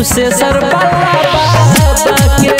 उसे सर बाबा के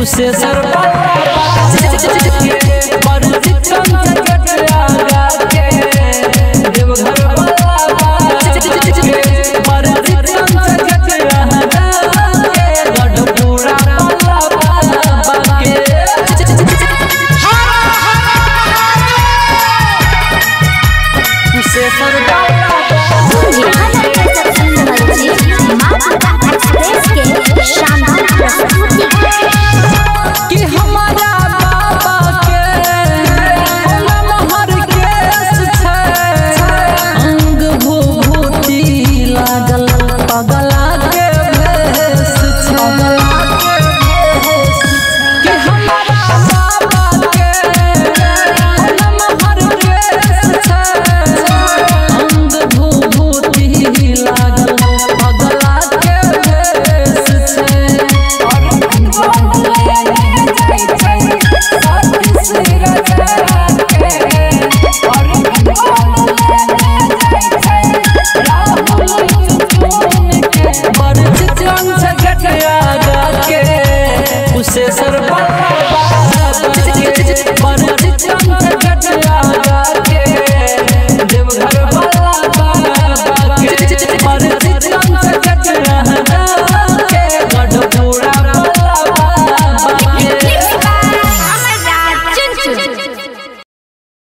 उसे सर